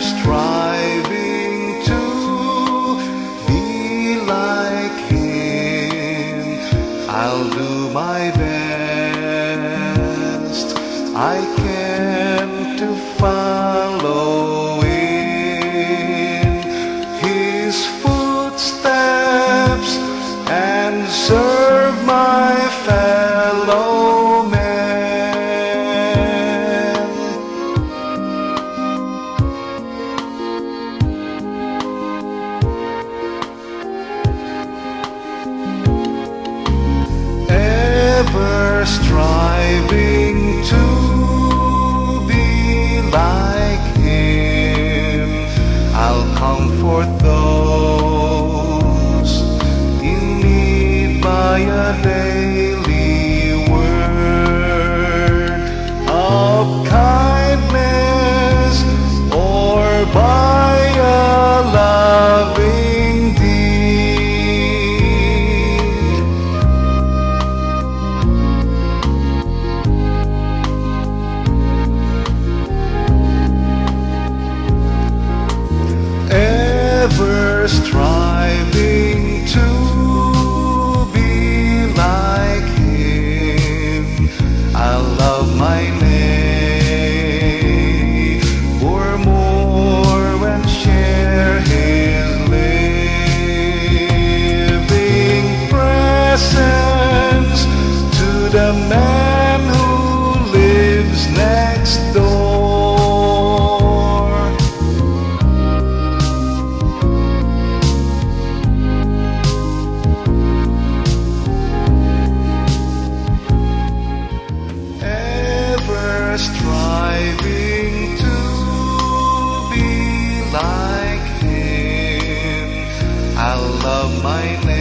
striving to be like Him. I'll do my best I can to find. Ever striving to be like Him. I'll comfort those in need by a striving to be like him. I love my neighbor more and share his living presence. I love my name.